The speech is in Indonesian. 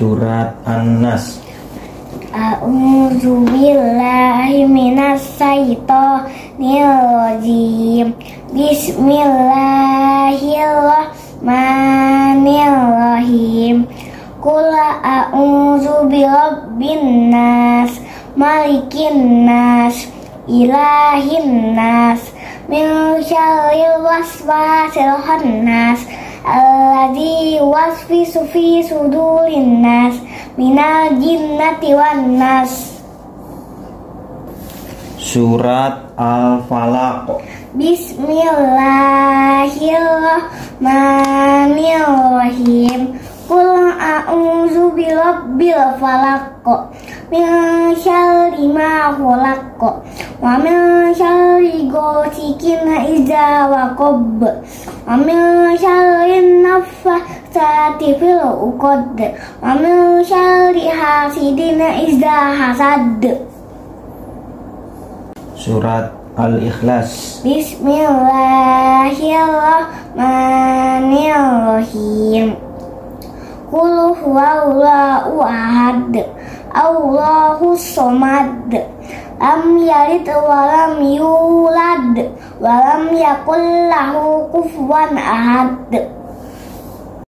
Surat An-Nas A'udzu billahi minas syaitonir rajim. Bismillahirrahmanirrahim. Qul a'udzu birabbin nas, malikin nas, ilahin nas, min syarril waswasil khannas. Alladzi wasfisu fi sudurin nas minal jinnati wan nas Surat Al-Falaq. Bismillahirrahmanirrahim. Qul a'udzu birabbil falaq. Min syarri ma khalaq. Wa min syarri ghasikin idza waqab wa min syarri naffatsati fil 'uqad wa min syarri hasidin idza hasad Surat Al-Ikhlas. Bismillahirrahmanirrahim. Qul huwallahu ahad. Allahu somad Lam yalid wa lam yulad Wa lam yakul lahu kufuwan ahad